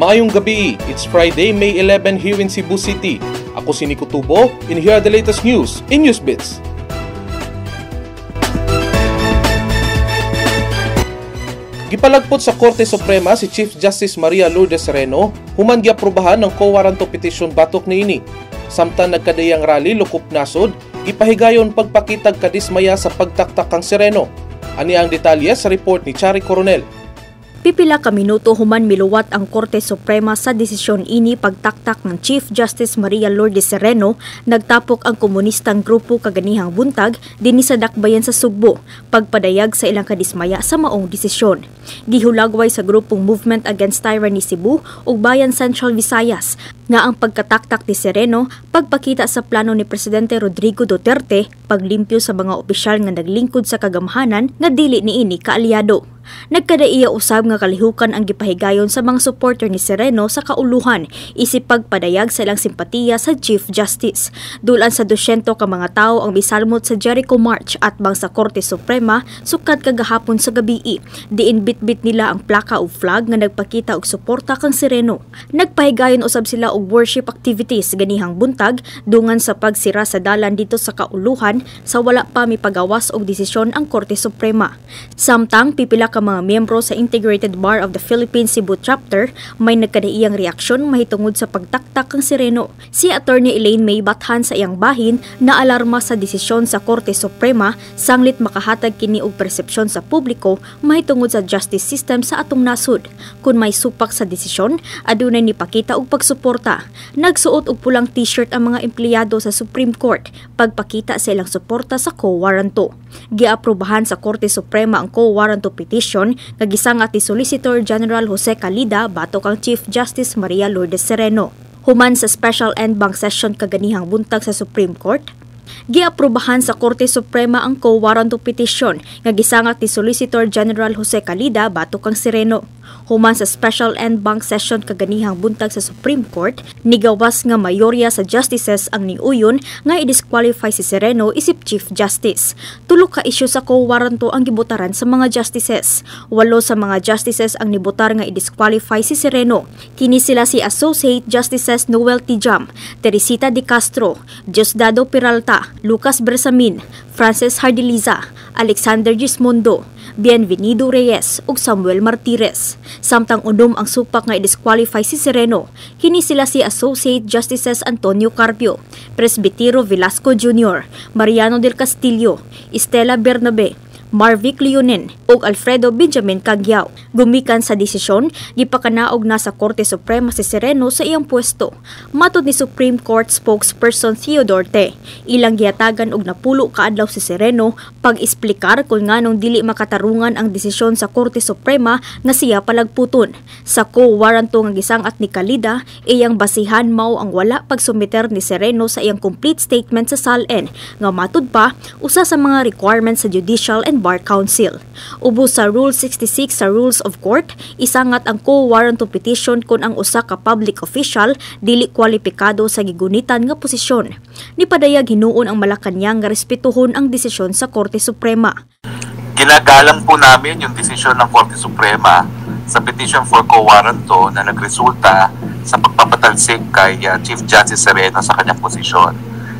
Maayong gabi, it's Friday, May 11 here in Cebu City. Ako si Nico Tubo, and here are the latest news in Newsbits. Gipalagpot sa Korte Suprema si Chief Justice Maria Lourdes Sereno human giaprubahan ng co-warranto petition batok niini. Samtang nagkadayang rally lukup nasod, gipahigayon pagpakitag kadismaya sa pagtaktak kang Sereno. Ani ang detalye sa report ni Chari Coronel. Pipila ka minuto human miluwat ang Korte Suprema sa desisyon ini pagtaktak ng Chief Justice Maria Lourdes Sereno, nagtapok ang komunistang grupo kaganihang buntag dinhi sa dakbayan sa Sugbo, pagpadayag sa ilang kadismaya sa maong desisyon. Gihulagway sa grupong Movement Against Tyranny Cebu ug Bayan Central Visayas nga ang pagkataktak ni Sereno pagpakita sa plano ni Presidente Rodrigo Duterte paglimpyo sa mga opisyal nga naglingkod sa kagamhanan nga dili niini kaalyado. Nagkadaiya usab nga kalihukan ang gipahigayon sa mga supporter ni Sereno sa kauluhan isip pagpadayag sa ilang simpatiya sa Chief Justice. Dulan sa 200 ka mga tawo ang bisalmot sa Jericho March at bang sa Korte Suprema sukad kagahapon sa gabii. Diin bitbit nila ang plaka o flag nga nagpakita og suporta kang Sereno. Nagpahigayon usab sila og worship activities ganihang buntag dungan sa pagsira sa dalan dito sa kauluhan sa wala pa mipagawas og desisyon ang Korte Suprema. Samtang pipila ka mga miyembro sa Integrated Bar of the Philippines Cebu Chapter may nagkadaiyang reaksyon mahitungod sa pagtaktak ng Sereno. Si Attorney Elaine May Bathan sa iyang bahin na alarma sa desisyon sa Korte Suprema sanglit makahatag kini og persepsyon sa publiko mahitungod sa justice system sa atong nasud. Kung may supak sa desisyon, adunay ni pakita og pagsuporta. Nagsuot og pulang t-shirt ang mga empleyado sa Supreme Court pagpakita sa ilang suporta sa co-warranto. Giaprobahan sa Korte Suprema ang co-warranto petition petition nga gisangat ni Solicitor General Jose Calida batok ang Chief Justice Maria Lourdes Sereno. Human sa special end bank session kaganihang buntag sa Supreme Court, giaprobahan sa Korte Suprema ang co-warranto petition nga gisangat ni Solicitor General Jose Calida batok ang Sereno. Human sa special end bank session kaganihang buntag sa Supreme Court, nigawas nga mayorya sa justices ang niuyon nga i-disqualify si Sereno isip Chief Justice. Tulo ka isyu sa co-waranto ang gibutaran sa mga justices. Walo sa mga justices ang nibutar nga i-disqualify si Sereno. Kini sila si Associate Justices Noel Tijam, Teresita De Castro, Diosdado Peralta, Lucas Bersamin, Frances Hardiliza, Alexander Gismondo, Bienvenido Reyes ug Samuel Martires. Samtang unom ang supak nga i-disqualify si Sereno, kini sila si Associate Justices Antonio Carpio, Presbitero Velasco Jr., Mariano del Castillo, Estela Bernabe, Marvic Leonin ug Alfredo Benjamin Cagyao. Gumikan sa desisyon, gipakanaog na sa Korte Suprema si Sereno sa iyang pwesto. Matod ni Supreme Court spokesperson Theodore Te, ilang giyatagan og napulo kaadlaw si Sereno pag-esplikar kung nganong dili makatarungan ang desisyon sa Korte Suprema nga siya palagputon. Sa co-warranto nga gisangat ni Kalida, iyang basihan mao ang wala pagsumiter ni Sereno sa iyang complete statement sa SALN nga matud pa usa sa mga requirements sa Judicial and Bar Council. Ubos sa Rule 66 sa Rules of Court, isangat ang co-warranto petition kung ang usa ka public official dili kwalipikado sa gigunitan nga posisyon. Nipadayag hinuon ang Malacanang nga respetuhon ang desisyon sa Korte Suprema. Ginagalang po namin yung desisyon ng Korte Suprema sa petition for co-warranto na nagresulta sa pagpapatalsik kay uh, Chief Justice Sereno sa kanyang posisyon.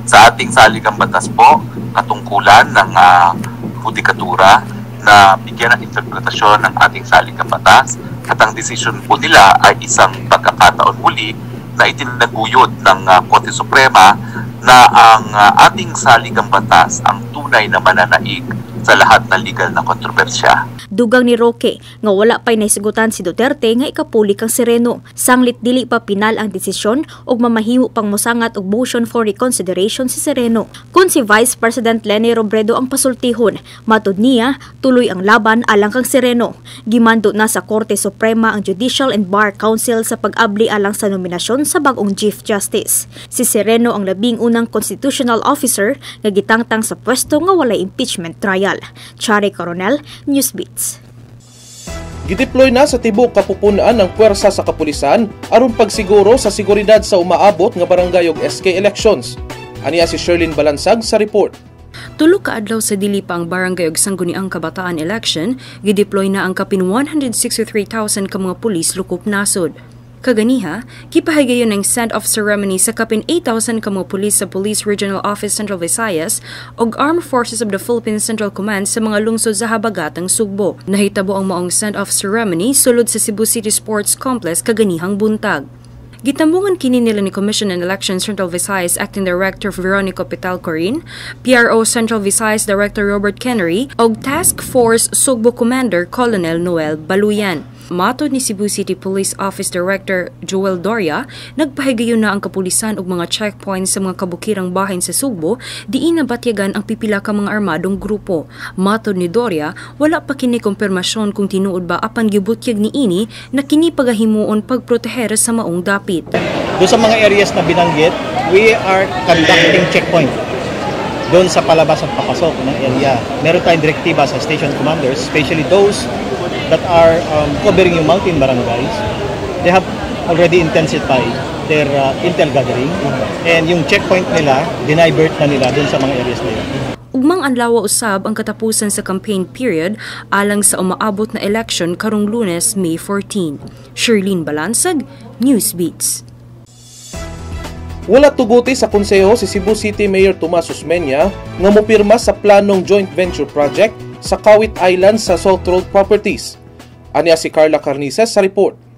Sa ating saligang batas po, katungkulan ng uh, judikatura na bigyan ng interpretasyon ng ating saligang batas at ang desisyon po nila ay isang pagkakataon muli na itinaguyod ng uh, Korte Suprema na ang uh, ating saligang batas ang tunay na mananaig sa lahat ng legal na kontrobersya. Dugang ni Roque nga wala pa'y naisigutan si Duterte nga ikapuli kang Sereno. Sanglit dili pa pinal ang desisyon og mamahimo pang musangat og motion for reconsideration si Sereno. Kung si Vice President Leni Robredo ang pasultihon, matud niya tuloy ang laban alang kang Sereno. Gimando na sa Korte Suprema ang Judicial and Bar Council sa pag-abli alang sa nominasyon sa bagong Chief Justice. Si Sereno ang labing unang constitutional officer nga gitangtang sa pwesto nga walay impeachment trial. Chari Coronel, Newsbeat. Gideploy na sa tibok kapupunan ng puwersa sa kapulisan aron pagsiguro sa seguridad sa umaabot nga barangay ug SK elections. Aniya si Sherlyn Balansag sa report. Tulo ka adlaw sa dili pang barangay ug sangguniang kabataan election, gideploy na ang kapin 163,000 ka mga pulis lukop nasod. Kaganiha, kipahigayon ng send-off ceremony sa kapin 8,000 kamo pulis sa Police Regional Office Central Visayas ug Armed Forces of the Philippine Central Command sa mga lungsod sa habagatang Sugbo. Nahitabo ang maong send-off ceremony sulod sa Cebu City Sports Complex kaganihang buntag. Gitambungan kini nila ni Commission on Elections Central Visayas Acting Director Veronica Pital Corin, PRO Central Visayas Director Robert Kennery, ug Task Force Sugbo Commander Colonel Noel Baluyan. Matod ni Cebu City Police Office Director Joel Doria, nagpahigayon na ang kapulisan og mga checkpoints sa mga kabukirang bahin sa Sugbo, diin na batyagan ang pipila ka mga armadong grupo. Matod ni Doria, wala pa kini kumpirmasyon kung tinuod ba apan gibutyag ni ini na kini pagahimuon pagproteher sa maong dapit. Doon sa mga areas na binanggit, we are conducting checkpoint doon sa palabas at papasok ng area. Meron tayong direktiba sa station commanders, especially those that are um, covering yung mountain barangays, they have already intensified their uh, intel gathering and yung checkpoint nila, dinivert na nila dun sa mga areas na yun. Ugmang anlawa usab ang katapusan sa campaign period alang sa umaabot na election karong Lunes, May 14. Sherlyn Balansag, Newsbeats. Wala tuguti sa konseho si Cebu City Mayor Tomas Osmeña nga mopirma sa planong joint venture project sa Kawit Island sa Salt Road Properties. Anya si Carla Carnices sa report.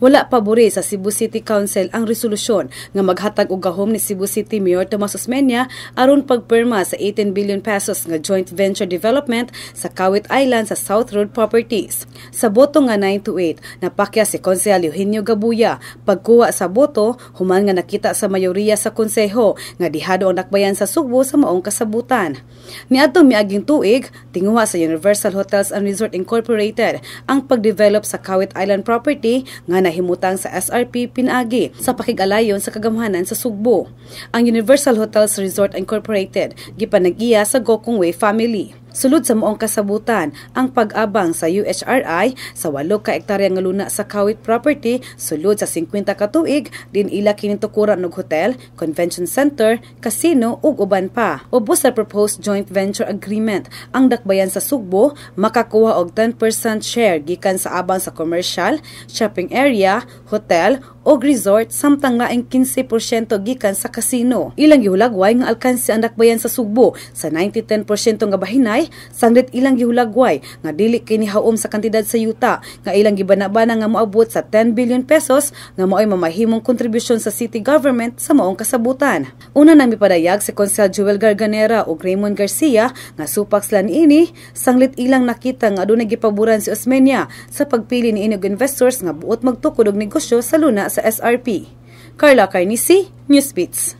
Wala pabori sa Cebu City Council ang resolusyon nga maghatag og gahom ni Cebu City Mayor Tomas Osmeña aron pagpirma sa 18 billion pesos nga joint venture development sa Kawit Island sa South Road Properties. Sa boto nga 9 to 8, napakya si Konsehal Eugenio Gabuya pagkuha sa boto human nga nakita sa mayoriya sa konseho nga dihado ang nakbayan sa Subo sa maong kasabutan. Niadtong miaging tuig, tinguha sa Universal Hotels and Resort Incorporated ang pagdevelop sa Kawit Island property nga nahimutang sa SRP pinaagi sa pakigalayon sa kagamhanan sa Sugbo. Ang Universal Hotels Resort Incorporated gipanag-iya sa Gokong Way family. Sulod sa moong kasabutan, ang pag-abang sa UHRI sa 8 ka ektarya nga luna sa Kawit property sulod sa 50 ka tuig din ila kini tukuran og hotel, convention center, casino ug uban pa. Ubos sa proposed joint venture agreement, ang dakbayan sa Sugbo makakuha og 10% share gikan sa abang sa commercial, shopping area, hotel og resort samtang laing 15% gikan sa casino. Ilang gihulagway nga alkanse ang dakbayan sa Sugbo sa 90-10% nga bahinay sanglit ilang gihulagway nga dili kini haom sa kantidad sa yuta nga ilang gibanabana nga moabot sa 10 billion pesos nga mao'y mamahimong kontribusyon sa city government sa maong kasabutan. Una nang mipadayag si Konsel Joel Garganera ug Raymond Garcia nga supak sila ini sanglit ilang nakita nga adunay gipaboran si Osmeña sa pagpili ni inog investors nga buot magtukod og negosyo sa luna sa SRP. Carla Carnisi, Newsbeats.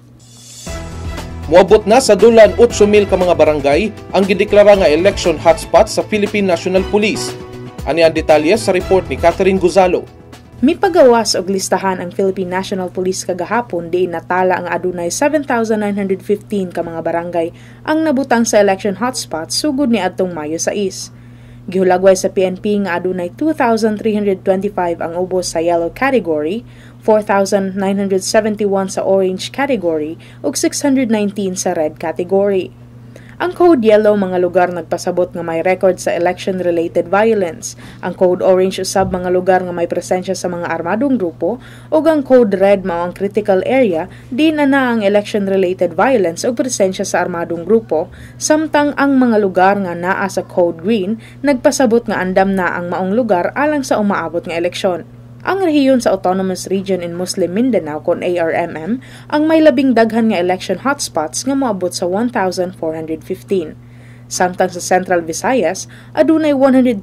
Muabot na sa dulan 8,000 ka mga barangay ang gideklara nga election hotspot sa Philippine National Police. Ani ang detalye sa report ni Catherine Guzalo. Mipagawas og listahan ang Philippine National Police kagahapon di natala ang adunay 7,915 ka mga barangay ang nabutang sa election hotspot sugod ni adtong Mayo 6. Gihulagway sa PNP nga adunay 2,325 ang ubos sa yellow category, 4,971 sa orange category, ug 619 sa red category. Ang Code Yellow mga lugar nagpasabot nga may record sa election-related violence. Ang Code Orange usab mga lugar nga may presensya sa mga armadong grupo ug ang Code Red mao ang critical area di na na ang election-related violence ug presensya sa armadong grupo samtang ang mga lugar nga naa sa Code Green nagpasabot nga andam na ang maong lugar alang sa umaabot nga eleksyon. Ang rehiyon sa Autonomous Region in Muslim Mindanao kon ARMM ang may labing daghan nga election hotspots nga moabot sa 1,415. Samtang sa Central Visayas, adunay 129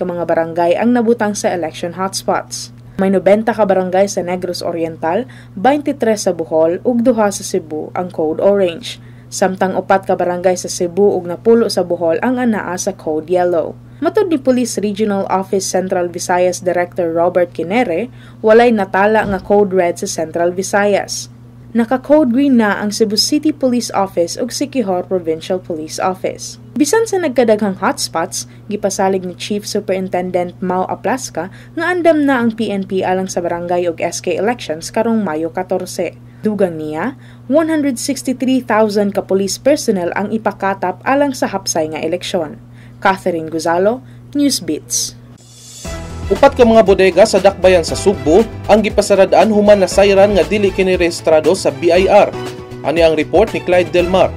ka mga barangay ang nabutang sa election hotspots. May 90 ka barangay sa Negros Oriental, 23 sa Bohol ug duha sa Cebu ang Code Orange. Samtang upat ka barangay sa Cebu ug napulo sa Bohol ang anaa sa Code Yellow. Matod ni Police Regional Office Central Visayas Director Robert Kinere, walay natala nga Code Red sa Central Visayas. Naka-Code Green na ang Cebu City Police Office ug Siquijor Provincial Police Office. Bisan sa nagkadaghang hotspots, gipasalig ni Chief Superintendent Mau Aplaska nga andam na ang PNP alang sa barangay ug SK elections karong Mayo 14. Dugang niya, 163,000 ka police personnel ang ipakatap alang sa hapsay nga eleksyon. Catherine Guzalo, Newsbeats. Upat ka mga bodega sa dakbayan sa Sugbo ang gipasaradaan human na sayran nga dili kini rehistrado sa BIR. Ani ang report ni Clyde Delmar.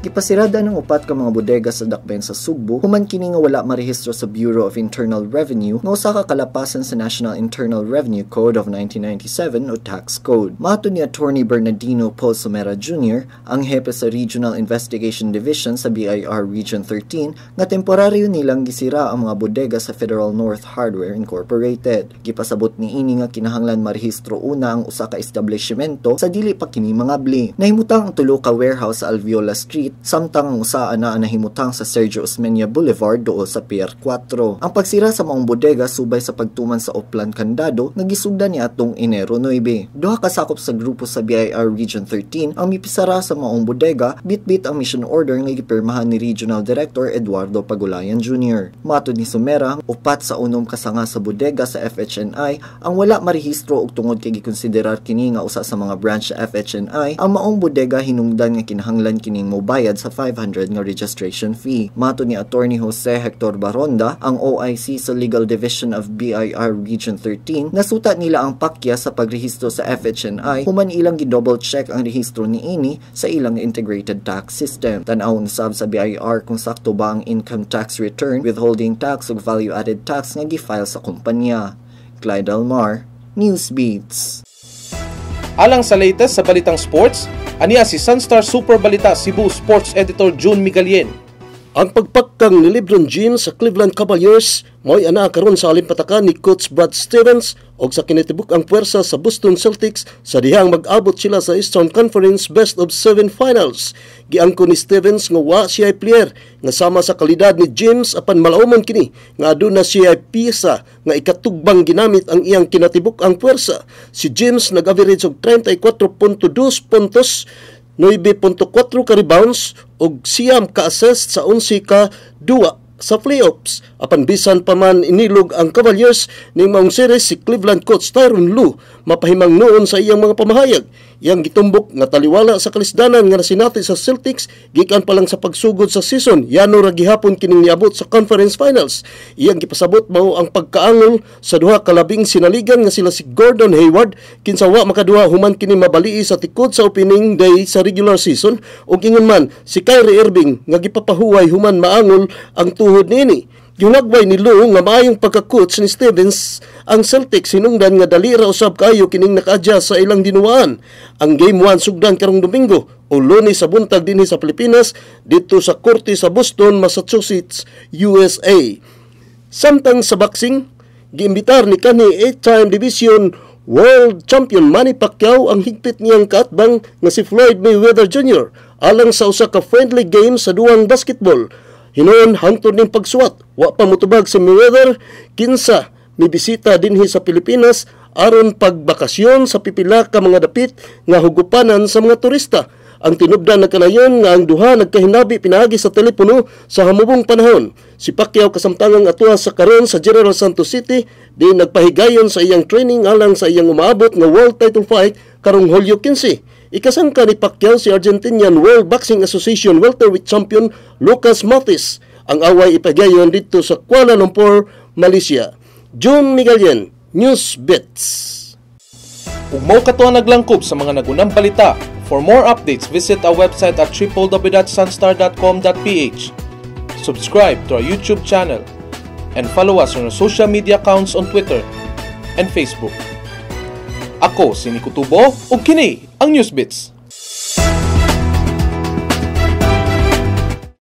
Gipasirada ng upat ka mga bodega sa dakbayan sa Sugbo human kini nga wala marehistro sa Bureau of Internal Revenue nga usa ka kalapasan sa National Internal Revenue Code of 1997 o Tax Code. Mato ni Attorney Bernardino Paul Somera Jr., ang hepe sa Regional Investigation Division sa BIR Region 13 nga temporaryo nilang gisira ang mga bodega sa Federal North Hardware Incorporated. Gipasabot ni ini nga kinahanglan marehistro una ang usa ka establishmento sa dili pa kini mga bli. Nahimutang ang tulo ka warehouse sa Alviola Street samtang ang usa na nahimutang sa Sergio Osmeña Boulevard dool sa Pier 4. Ang pagsira sa maong bodega subay sa pagtuman sa Oplan Candado nagisugdan ni atong Enero 9. Duha ka sakop sa grupo sa BIR Region 13 ang mipisara sa maong bodega bitbit ang mission order nga gipirmahan ni Regional Director Eduardo Pagulayan Jr. Matod ni Sumera, upat sa unom kasanga sa bodega sa FHNI ang wala marehistro og tungod kay gikonsiderar kini nga usa sa mga branch sa FHNI ang maong bodega hinungdan nga kinahanglan kining mobile bayad sa 500 nga registration fee. Mato ni Attorney Jose Hector Baronda, ang OIC sa Legal Division of BIR Region 13, nasuta nila ang pakya sa pagrehistro sa FHNI human ilang gi-double check ang rehistro ni ini sa ilang integrated tax system. Tanaw sab sa BIR kung sakto ba ang income tax return, withholding tax ug value-added tax nga gi-file sa kumpanya. Clyde Almar, Newsbeats. Alang sa latest sa balitang sports, Aniya si Sunstar Super Balita Cebu Sports Editor June Migalien. Ang pagpakang ni LeBron James sa Cleveland Cavaliers mo'y ana karon sa alimpatakan ni Coach Brad Stevens o sa kinitibuk ang puwersa sa Boston Celtics sa dihang mag-abot sila sa Eastern Conference Best of 7 Finals. Giangko ni Stevens nga wa siya player nga sama sa kalidad ni James apan malauman kini nga aduna siya piyesa nga ikatugbang ginamit ang iyang kinatibuk ang puwersa. Si James nag-average og 34.2 puntos 9.4 ka rebounds ug siyam ka assist sa 11 ka duwa sa playoffs. Apan bisan pa man inilog ang Cavaliers ning maong series si Cleveland coach Tyron Lue mapahimang noon sa iyang mga pamahayag. Yang gitumbok nga taliwala sa kalisdanan nga nasinati sa Celtics gikan pa lang sa pagsugod sa season yano ra gihapon kining niabot sa conference finals. Iyang gipasabot mao ang pagkaangol sa duha ka labing sinaligan nga sila si Gordon Hayward kinsa wa makaduha human kini mabalii sa tikod sa opening day sa regular season ug ingon man si Kyrie Irving nga gipapahuway human maangol ang tuhod niini. Ginagway ni Lou nga maayong pagka-coach ni Stevens ang Celtics sinungdan nga dali ra usab kayo kining nakaadya sa ilang dinuwaan. Ang game 1 sugdan karong Domingo o Lunes sa buntag dinhi sa Pilipinas dito sa korte sa Boston, Massachusetts, USA. Samtang sa boxing, giimbitar ni kani 8-time division World Champion Manny Pacquiao ang higpit niyang kaatbang nga si Floyd Mayweather Jr. alang sa usa ka friendly game sa duwang basketball Hinoon hangtod ning pagsuwat, wa pa motubag sa Mayweather kinsa mi bisita dinhi sa Pilipinas aron pagbakasyon sa pipila ka mga dapit nga hugupanan sa mga turista. Ang tinubdan na kanayon nga ang duha nagkahinabi pinaagi sa telepono sa hamubong panahon. Si Pacquiao kasamtangang atuha sa karon sa General Santos City di nagpahigayon sa iyang training alang sa iyang umaabot nga world title fight karong Hulyo 15. Ikasangka ni Pacquiao si Argentinian World Boxing Association welterweight champion Lucas Matis. Ang away ipagayon dito sa Kuala Lumpur, Malaysia. June Miguelian, News Bits. Ug mao kato naglangkob sa mga nagunang balita. For more updates, visit our website at www.sunstar.com.ph. Subscribe to our YouTube channel and follow us on our social media accounts on Twitter and Facebook. Ako si Nikutubo ug kini ang Newsbits.